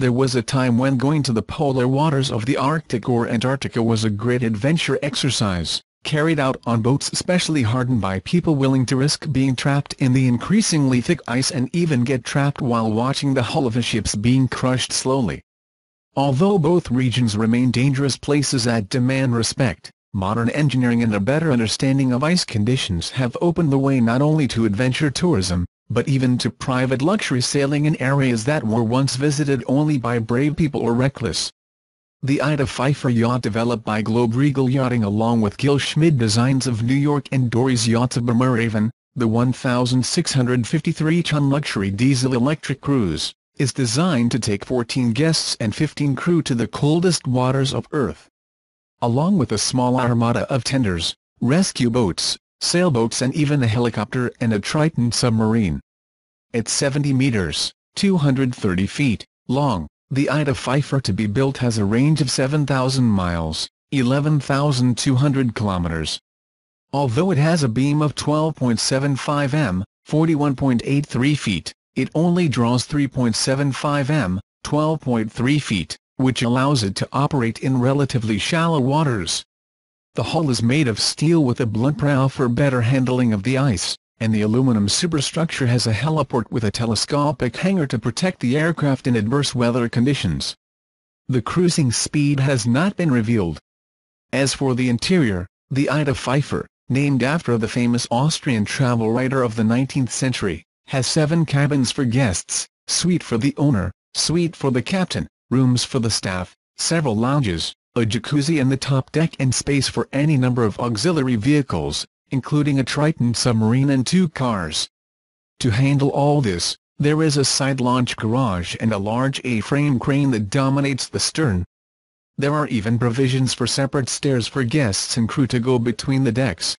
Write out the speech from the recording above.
There was a time when going to the polar waters of the Arctic or Antarctica was a great adventure exercise, carried out on boats specially hardened by people willing to risk being trapped in the increasingly thick ice and even get trapped while watching the hull of the ships being crushed slowly. Although both regions remain dangerous places that demand respect, modern engineering and a better understanding of ice conditions have opened the way not only to adventure tourism, but even to private luxury sailing in areas that were once visited only by brave people or reckless. The Ida Pfeiffer yacht developed by Globe Regal Yachting along with Gill Schmid Designs of New York and Dory's Yachts of Bremerhaven, the 1,653-ton luxury diesel-electric cruise, is designed to take 14 guests and 15 crew to the coldest waters of Earth along with a small armada of tenders, rescue boats, sailboats and even a helicopter and a Triton submarine. At 70 meters, 230 feet, long, the Ida Pfeiffer to be built has a range of 7,000 miles, 11,200 kilometers. Although it has a beam of 12.75 m, 41.83 feet, it only draws 3.75 m, 12.3 feet which allows it to operate in relatively shallow waters. The hull is made of steel with a blunt prow for better handling of the ice, and the aluminum superstructure has a heliport with a telescopic hangar to protect the aircraft in adverse weather conditions. The cruising speed has not been revealed. As for the interior, the Ida Pfeiffer, named after the famous Austrian travel writer of the 19th century, has seven cabins for guests, suite for the owner, suite for the captain, rooms for the staff, several lounges, a jacuzzi and the top deck and space for any number of auxiliary vehicles, including a Triton submarine and two cars. To handle all this, there is a side launch garage and a large A-frame crane that dominates the stern. There are even provisions for separate stairs for guests and crew to go between the decks,